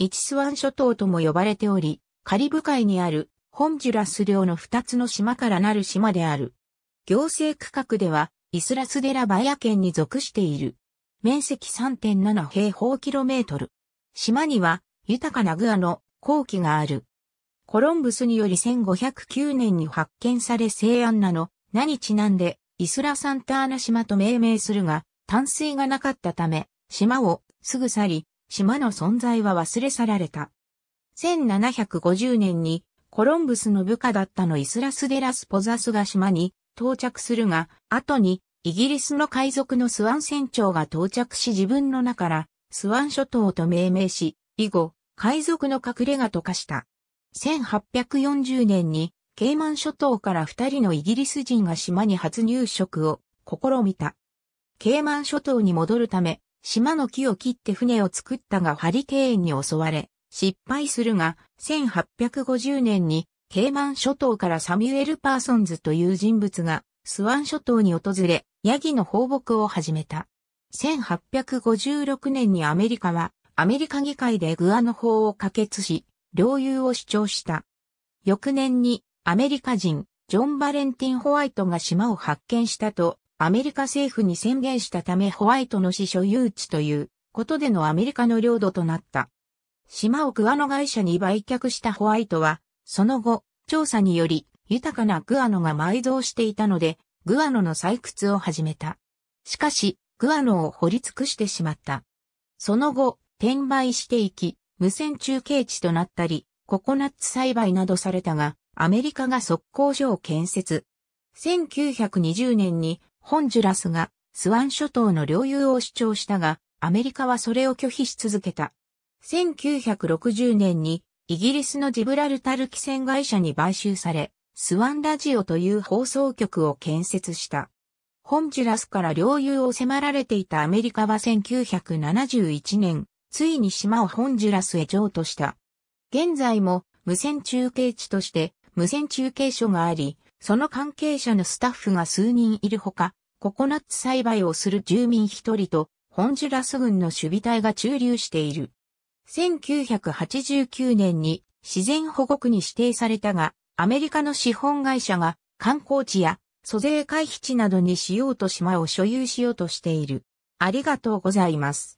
一スワン諸島とも呼ばれており、カリブ海にあるホンジュラス領の二つの島からなる島である。行政区画ではイスラスデラバヤ県に属している。面積3.7平方キロメートル。島には豊かなグアの後期がある。コロンブスにより1509年に発見され西安ナの名にちなんでイスラサンターナ島と命名するが、淡水がなかったため、島をすぐ去り、島の存在は忘れ去られた。1750年にコロンブスの部下だったのイスラスデラスポザスが島に到着するが、後にイギリスの海賊のスワン船長が到着し自分の名からスワン諸島と命名し、以後、海賊の隠れ家と化した。1840年にケイマン諸島から二人のイギリス人が島に初入植を試みた。ケイマン諸島に戻るため、島の木を切って船を作ったがハリケーンに襲われ、失敗するが、1850年にケイマン諸島からサミュエル・パーソンズという人物がスワン諸島に訪れ、ヤギの放牧を始めた。1856年にアメリカはアメリカ議会でグアノ法を可決し、領有を主張した。翌年にアメリカ人、ジョン・バレンティン・ホワイトが島を発見したと、アメリカ政府に宣言したためホワイトの死所有地ということでのアメリカの領土となった。島をグアノ会社に売却したホワイトは、その後、調査により、豊かなグアノが埋蔵していたので、グアノの採掘を始めた。しかし、グアノを掘り尽くしてしまった。その後、転売していき、無線中継地となったり、ココナッツ栽培などされたが、アメリカが速攻所を建設。1920年に、ホンジュラスがスワン諸島の領有を主張したが、アメリカはそれを拒否し続けた。1960年に、イギリスのジブラルタル汽船会社に買収され、スワンラジオという放送局を建設した。ホンジュラスから領有を迫られていたアメリカは1971年、ついに島をホンジュラスへ譲渡した。現在も無線中継地として無線中継所があり、その関係者のスタッフが数人いるほか、ココナッツ栽培をする住民一人と、ホンジュラス軍の守備隊が駐留している。1989年に自然保護区に指定されたが、アメリカの資本会社が観光地や租税回避地などにしようと島を所有しようとしている。ありがとうございます。